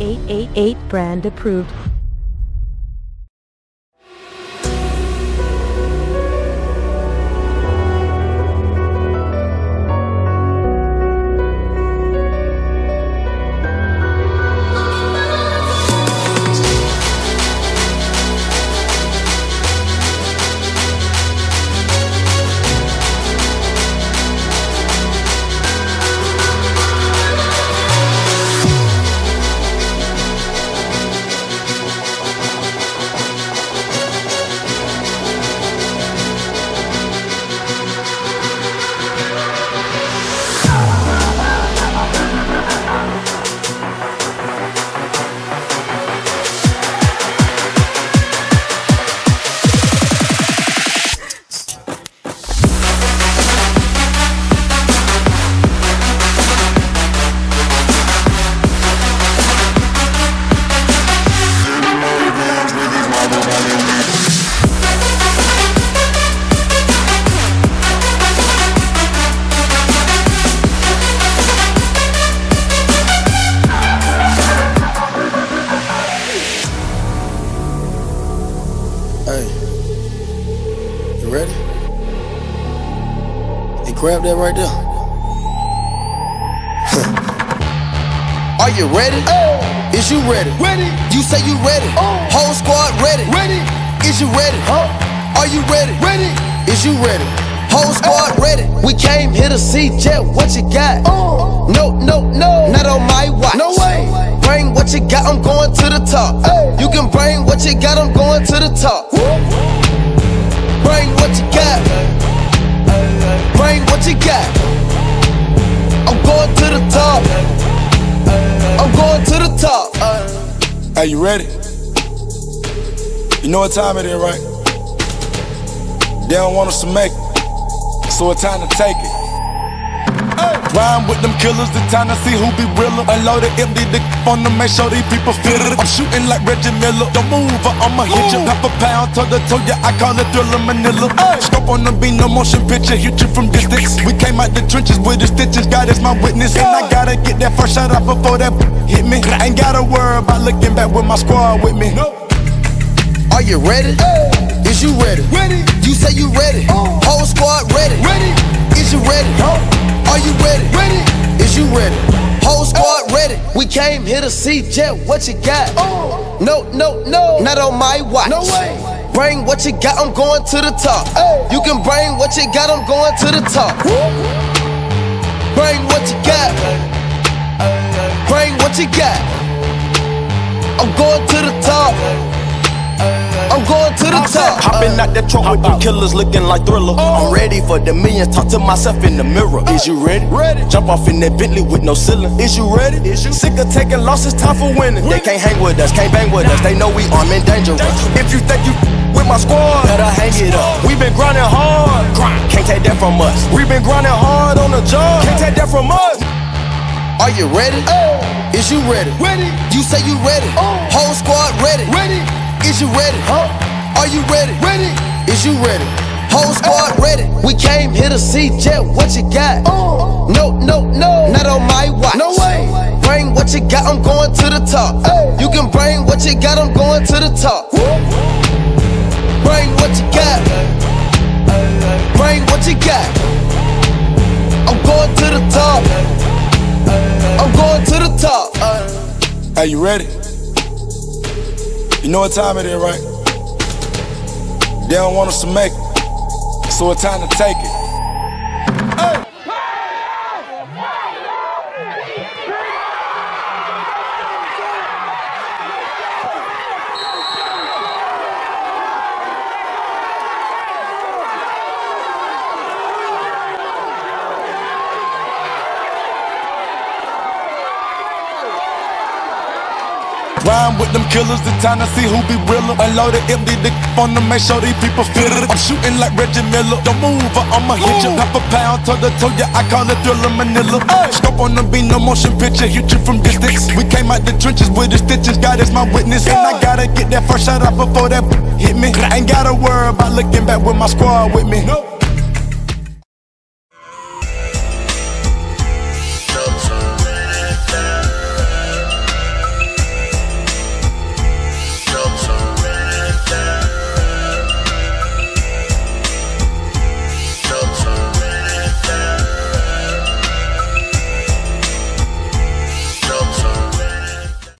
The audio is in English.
888 brand approved. Grab that right there. Are you ready? Oh. Is you ready? Ready. You say you ready. Oh. Whole squad ready. Ready. Is you ready? Are you ready? Ready. Is you ready? Whole squad ready. We came here to see Jet. What you got? Oh. No, no, no. Not on my watch. No way. Bring what you got. I'm going to the top. You can bring what you got. I'm going to the top. Bring what you got. What you got. I'm going to the top. I'm going to the top. Are you ready? You know what time it is, right? They don't want us to make it, so it's time to take it. Rhyme with them killers, the time to see who be realer. Unload it, empty the on them, make sure these people feel it. I'm shooting like Reggie Miller. Don't move or I'ma hit you. Half a pound, toe to toe, yeah, I call it thriller Manila. Scope on the beat, no motion picture, hit you from distance. We came out the trenches with the stitches, God is my witness. And I gotta get that first shot off before that hit me. I Ain't gotta worry about looking back with my squad with me. No. Are you ready? Is you ready? Ready. You say you ready. Oh. Whole squad ready. Ready. Is you ready? Are you ready? Ready. Is you ready? Whole squad ready. We came here to see Jet. What you got? Oh. No, no, no. Not on my watch. No way. Bring what you got. I'm going to the top. You can bring what you got. I'm going to the top. Bring what you got. Bring what you got. I'm going Hopping out that truck with them killers looking like thriller. Oh. I'm ready for the millions. Talk to myself in the mirror. Is you ready? Ready. Jump off in that Bentley with no ceiling. Is you ready? Is you sick of taking losses? Time for winning. They can't hang with us, can't bang with us. They know we armed and dangerous. If you think you with my squad, better hang it up. We been grinding hard. Can't take that from us. We been grinding hard on the job. Can't take that from us. Are you ready? Oh. Is you ready? Ready. You say you ready. Oh. Whole squad ready. Ready. Is you ready? Are you ready? Ready. Is you ready? Whole squad ready. We came here to see Jet. What you got? Uh, uh. No, no, no. Not on my watch. No way. Bring what you got. I'm going to the top. You can bring what you got. I'm going to the top. Bring what you got. Bring what you got. I'm going to the top. I'm going to the top. Are you ready? You know what time it is, right? They don't want us to make it, so it's time to take it. Rhyme with them killers, the time to see who be realer. Unload it, empty the on them, make sure these people feel it. I'm shooting like Reggie Miller. Don't move or I'ma hit you. Half a pound, toe to toe, yeah, I call it thriller Manila. Scope on the beat, no motion picture, hit you from distance. We came out the trenches with the stitches, God is my witness. And I gotta get that first shot off before that hit me. I Ain't gotta worry about looking back with my squad with me.